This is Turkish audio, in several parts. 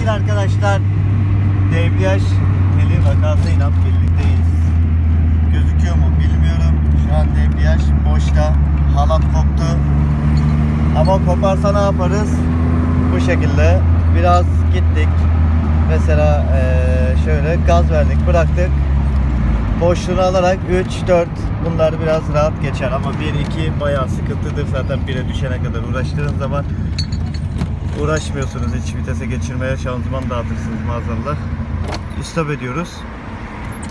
sevgili arkadaşlar. Debriyaj teli vakasıyla birlikteyiz. Gözüküyor mu bilmiyorum. Şu an debriyaj boşta. Halat koptu. Ama koparsa ne yaparız? Bu şekilde biraz gittik. Mesela şöyle gaz verdik bıraktık. Boşluğunu alarak 3, 4 bunlar biraz rahat geçer ama 1, 2 bayağı sıkıntıdır zaten 1'e düşene kadar uğraştığınız zaman uğraşmıyorsunuz hiç vitese geçirmeye şanzıman dağıtırsınız maazallah. Stop ediyoruz.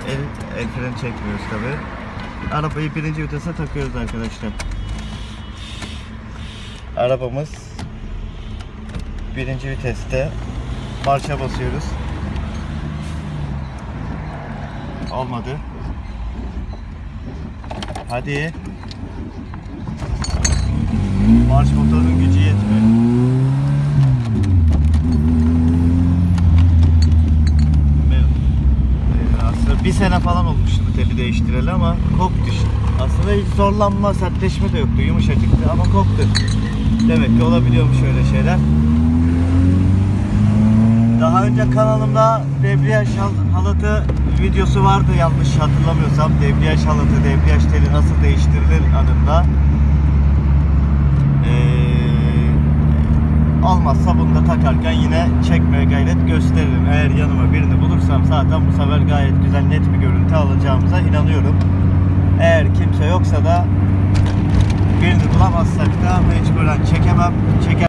El, el freni çekmiyoruz tabi. Arabayı birinci vitese takıyoruz arkadaşlar. Arabamız birinci viteste marşa basıyoruz. Olmadı. Hadi. Marş motorun gücü yetmiyor. Bir sene falan olmuştu bu teli değiştireli ama koktu işte. Aslında hiç zorlanma, sertleşme de yoktu. Yumuşacıktı ama koktu. Demek ki olabiliyormuş öyle şeyler. Daha önce kanalımda debriyaj hal- halatı videosu vardı yanlış hatırlamıyorsam. Debriyaj halatı, debriyaj teli nasıl değiştirilir adında. Olmazsa bunu da takarken yine çekmeye gayret gösteririm. Eğer yanıma birini bulursam zaten bu sefer gayet güzel net bir görüntü alacağımıza inanıyorum. Eğer kimse yoksa da birini bulamazsak da mecburen çekemem. Çeker